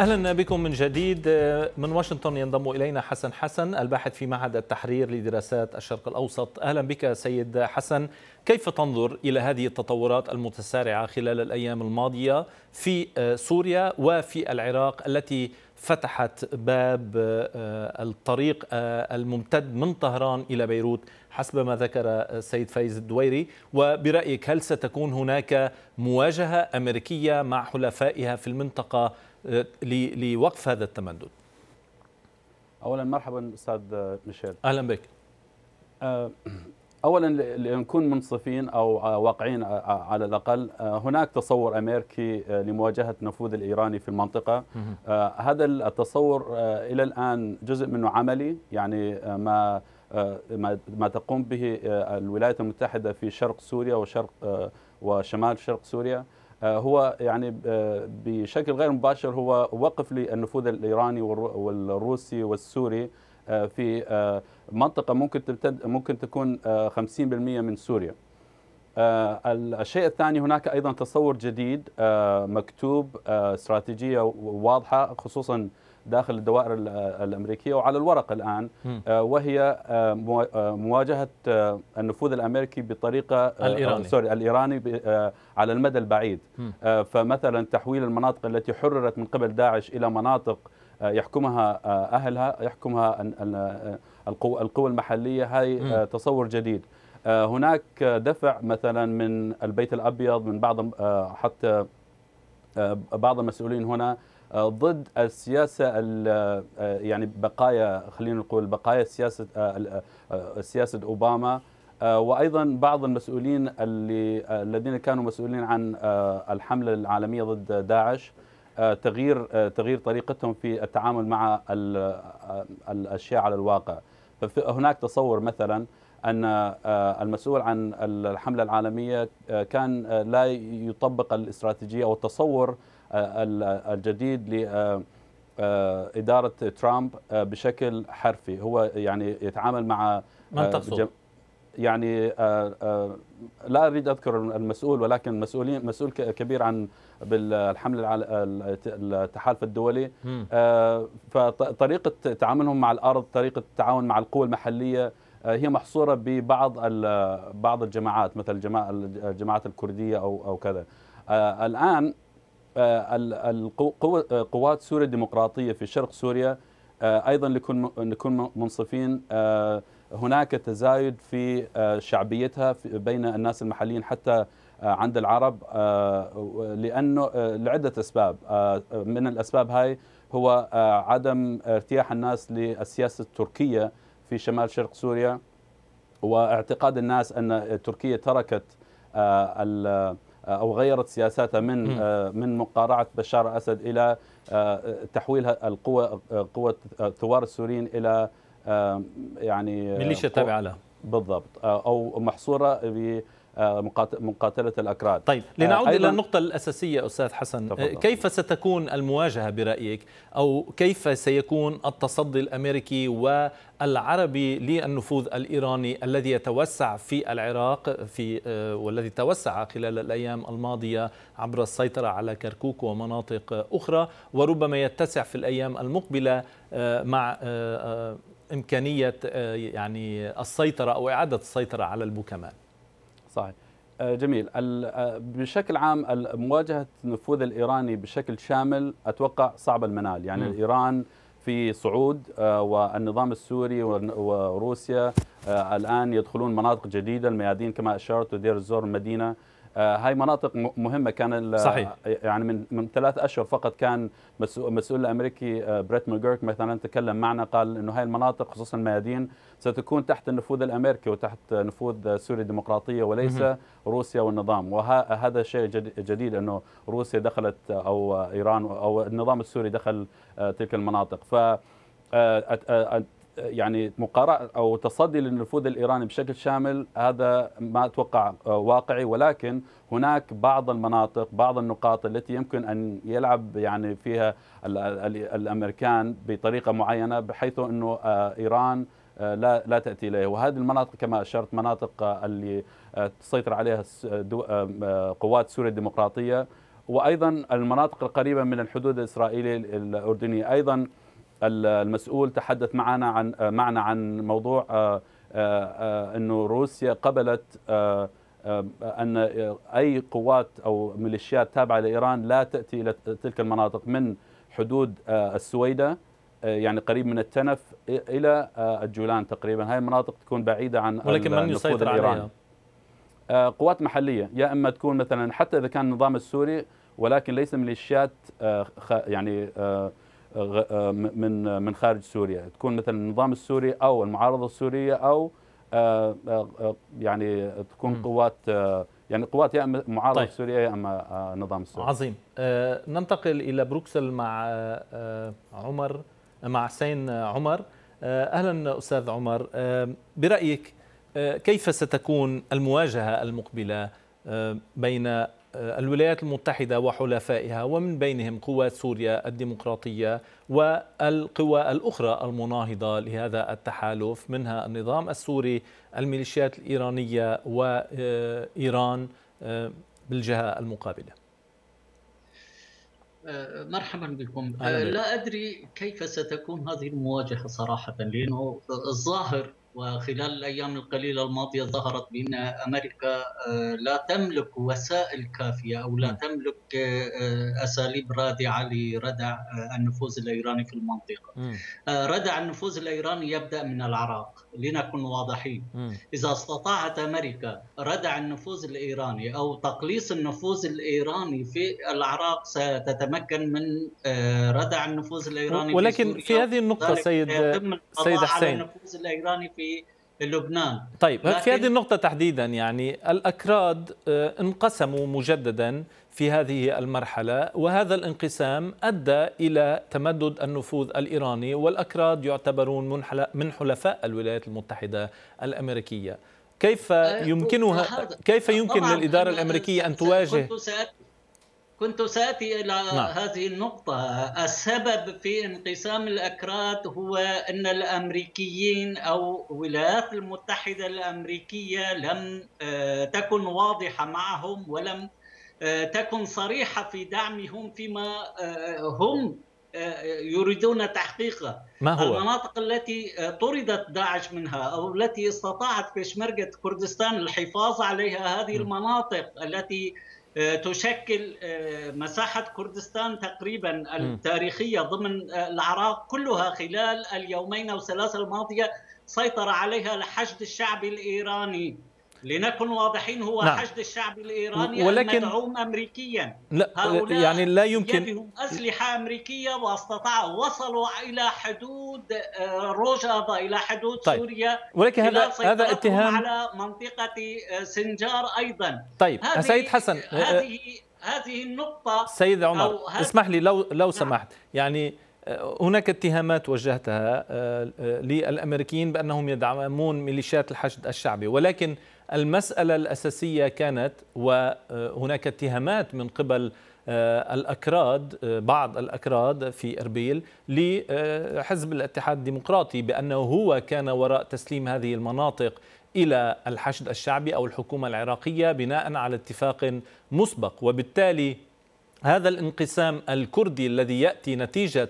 أهلا بكم من جديد. من واشنطن ينضم إلينا حسن حسن الباحث في معهد التحرير لدراسات الشرق الأوسط. أهلا بك سيد حسن. كيف تنظر إلى هذه التطورات المتسارعة خلال الأيام الماضية في سوريا وفي العراق التي فتحت باب الطريق الممتد من طهران إلى بيروت حسب ما ذكر السيد فايز الدويري. وبرأيك هل ستكون هناك مواجهة أمريكية مع حلفائها في المنطقة لوقف هذا التمدد؟ اولا مرحبا أستاذ ميشيل. أهلا بك. اولا لنكون منصفين أو واقعين على الأقل هناك تصور أمريكي لمواجهة النفوذ الإيراني في المنطقة. هذا التصور إلى الآن جزء منه عملي يعني ما ما تقوم به الولايات المتحدة في شرق سوريا وشرق وشمال شرق سوريا. هو يعني بشكل غير مباشر هو وقف للنفوذ الإيراني والروسي والسوري. في منطقة ممكن تمتد ممكن تكون 50% من سوريا. الشيء الثاني هناك أيضا تصور جديد مكتوب استراتيجية واضحة خصوصا داخل الدوائر الأمريكية وعلى الورق الآن وهي مواجهة النفوذ الأمريكي بطريقة الإيراني. سوري الإيراني على المدى البعيد فمثلا تحويل المناطق التي حررت من قبل داعش إلى مناطق يحكمها أهلها يحكمها القوى المحلية. هاي تصور جديد. هناك دفع مثلا من البيت الأبيض من بعض حتى بعض المسؤولين هنا ضد السياسة يعني بقايا خلينا نقول بقايا سياسة سياسة أوباما. وأيضا بعض المسؤولين اللي الذين كانوا مسؤولين عن الحملة العالمية ضد داعش. تغيير تغيير طريقتهم في التعامل مع الأشياء على الواقع فهناك تصور مثلا أن المسؤول عن الحملة العالمية كان لا يطبق الاستراتيجية أو التصور الجديد لإدارة ترامب بشكل حرفي هو يعني يتعامل مع من تقصد؟ يعني لا أريد أذكر المسؤول ولكن مسؤولين مسؤول كبير عن بالحملة التحالف الدولي. فطريقة تعاملهم مع الأرض طريقة التعاون مع القوى المحلية هي محصورة ببعض بعض الجماعات مثل الجماعات الكردية أو أو كذا. الآن القوات سوريا الديمقراطية في شرق سوريا نكون نكون منصفين هناك تزايد في شعبيتها بين الناس المحليين حتى عند العرب لأنه لعدة أسباب. من الأسباب هاي هو عدم ارتياح الناس للسياسة التركية في شمال شرق سوريا واعتقاد الناس أن تركيا تركت أو غيرت سياساتها من من مقارعة بشار الاسد إلى تحويل القوى قوه الثوار السوريين إلى يعني ميليشيا تابعه لها؟ بالضبط. أو محصورة ب مقاتلة الأكراد. طيب لنعود إلى النقطة الأساسية أستاذ حسن. تفضل. كيف ستكون المواجهة برأيك؟ أو كيف سيكون التصدي الأمريكي والعربي للنفوذ الإيراني الذي يتوسع في العراق في والذي توسع خلال الأيام الماضية عبر السيطرة على كركوك ومناطق أخرى وربما يتسع في الأيام المقبلة مع إمكانية يعني السيطرة أو إعادة السيطرة على البوكمان. صحيح. جميل. بشكل عام مواجهة النفوذ الإيراني بشكل شامل أتوقع صعب المنال. يعني م. إيران في صعود والنظام السوري وروسيا الآن يدخلون مناطق جديدة الميادين كما أشرت ودير الزور المدينة هاي مناطق مهمة. كان صحيح. يعني من من ثلاث أشهر فقط كان مسؤول الأمريكي بريت ماجيرك مثلا تكلم معنا قال إنه هاي المناطق خصوصا الميادين ستكون تحت النفوذ الأمريكي وتحت نفوذ سوريا الديمقراطية وليس روسيا والنظام. وهذا شيء جديد أنه روسيا دخلت أو إيران أو النظام السوري دخل تلك المناطق. ف يعني مقارعة أو تصدي للنفوذ الإيراني بشكل شامل هذا ما أتوقع واقعي. ولكن هناك بعض المناطق بعض النقاط التي يمكن أن يلعب يعني فيها الأمريكان بطريقة معينة بحيث أنه إيران لا لا تأتي إليه. وهذه المناطق كما أشرت مناطق اللي تسيطر عليها قوات سوريا الديمقراطية. وأيضا المناطق القريبة من الحدود الإسرائيلية الأردنية. أيضا المسؤول تحدث معنا عن معنا عن موضوع إنه روسيا قبلت أن أي قوات أو ميليشيات تابعة لإيران لا تأتي إلى تلك المناطق من حدود السويدة يعني قريب من التنف إلى الجولان تقريبا. هاي المناطق تكون بعيدة عن ولكن من يسيطر عليها؟ قوات محلية يا إما تكون مثلا حتى إذا كان النظام السوري ولكن ليس ميليشيات يعني من من خارج سوريا. تكون مثلا النظام السوري أو المعارضة السورية أو يعني تكون قوات يعني قوات يا أما معارضة طيب. سورية يا أما نظام السوري عظيم. ننتقل إلى بروكسل مع عمر مع حسين عمر. أهلا أستاذ عمر. برأيك كيف ستكون المواجهة المقبلة بين الولايات المتحدة وحلفائها ومن بينهم قوات سوريا الديمقراطية والقوى الأخرى المناهضة لهذا التحالف منها النظام السوري الميليشيات الإيرانية وإيران بالجهة المقابلة. مرحبا بكم. لا أدري كيف ستكون هذه المواجهة صراحة لأنه الظاهر وخلال الأيام القليلة الماضية ظهرت بأن أمريكا لا تملك وسائل كافية أو لا تملك أساليب رادعة لردع النفوذ الإيراني في المنطقة. ردع النفوذ الإيراني يبدأ من العراق لنكن واضحين. إذا استطاعت أمريكا ردع النفوذ الإيراني أو تقليص النفوذ الإيراني في العراق ستتمكن من ردع النفوذ الإيراني ولكن في, في هذه النقطة سيد سيد حسين النفوذ الإيراني في لبنان طيب لكن في هذه النقطة تحديدا يعني الأكراد انقسموا مجددا في هذه المرحلة وهذا الانقسام أدى إلى تمدد النفوذ الإيراني والأكراد يعتبرون من حلفاء الولايات المتحدة الأمريكية. كيف يمكنها كيف يمكن للإدارة الأمريكية أن تواجه كنت سأتي إلى نعم. هذه النقطة السبب في انقسام الأكراد هو أن الأمريكيين أو الولايات المتحدة الأمريكية لم تكن واضحة معهم ولم تكن صريحة في دعمهم فيما هم يريدون تحقيقه ما هو؟ المناطق التي طردت داعش منها أو التي استطاعت بشمركه كردستان الحفاظ عليها هذه المناطق التي تشكل مساحة كردستان تقريبا التاريخية ضمن العراق كلها خلال اليومين أو الثلاثة الماضية سيطر عليها الحشد الشعبي الإيراني. لنكن واضحين هو نعم. حشد الشعب الإيراني ولكن المدعوم امريكيا. لا يعني لا يمكن. بيدهم أسلحة أمريكية واستطاعوا وصلوا إلى حدود روجافا إلى حدود طيب. سوريا ولكن هذا هذا اتهام على منطقة سنجار أيضا. طيب سيد حسن هذه هذه النقطة سيد عمر اسمح لي لو لو سمحت. يعني هناك اتهامات وجهتها للأمريكيين بأنهم يدعمون ميليشيات الحشد الشعبي ولكن المسألة الأساسية كانت وهناك اتهامات من قبل الأكراد بعض الأكراد في إربيل لحزب الاتحاد الديمقراطي بأنه هو كان وراء تسليم هذه المناطق إلى الحشد الشعبي أو الحكومة العراقية بناء على اتفاق مسبق. وبالتالي هذا الانقسام الكردي الذي يأتي نتيجة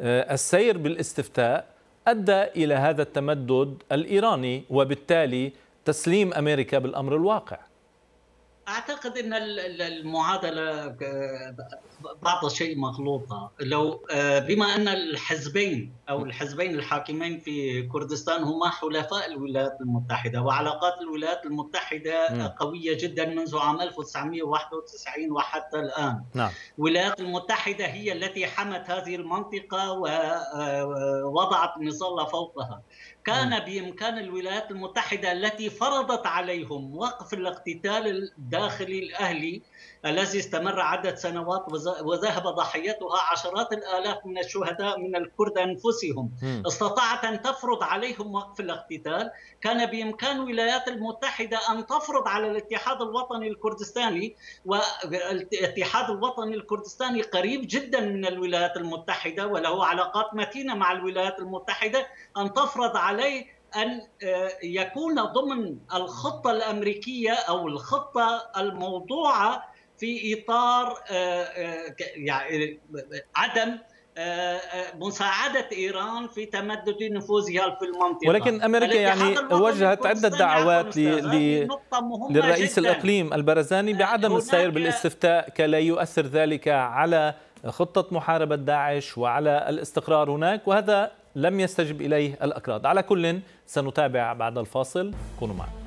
السير بالاستفتاء أدى إلى هذا التمدد الإيراني. وبالتالي تسليم أمريكا بالأمر الواقع أعتقد إن المعادلة بعض الشيء مغلوطة لو بما أن الحزبين أو الحزبين الحاكمين في كردستان هما حلفاء الولايات المتحدة وعلاقات الولايات المتحدة. قوية جدا منذ عام 1991 وحتى الآن نعم. الولايات المتحدة هي التي حمت هذه المنطقة ووضعت مظلة فوقها كان بإمكان الولايات المتحدة التي فرضت عليهم وقف الاقتتال الداخلي الأهلي الذي استمر عدة سنوات وذهب ضحيتها عشرات الآلاف من الشهداء من الكرد أنفسهم. م. استطاعت أن تفرض عليهم وقف الاقتتال. كان بإمكان الولايات المتحدة أن تفرض على الاتحاد الوطني الكردستاني والاتحاد الوطني الكردستاني قريب جدا من الولايات المتحدة وله علاقات متينة مع الولايات المتحدة أن تفرض عليه أن يكون ضمن الخطة الأمريكية أو الخطة الموضوعة في إطار يعني عدم مساعدة إيران في تمدد نفوذها في المنطقة ولكن أمريكا يعني وجهت عدة دعوات ل... للرئيس جداً. الإقليم البرزاني بعدم السير بالاستفتاء كلا يؤثر ذلك على خطة محاربة داعش وعلى الاستقرار هناك وهذا لم يستجب إليه الأكراد. على كل سنتابع بعد الفاصل كونوا معنا.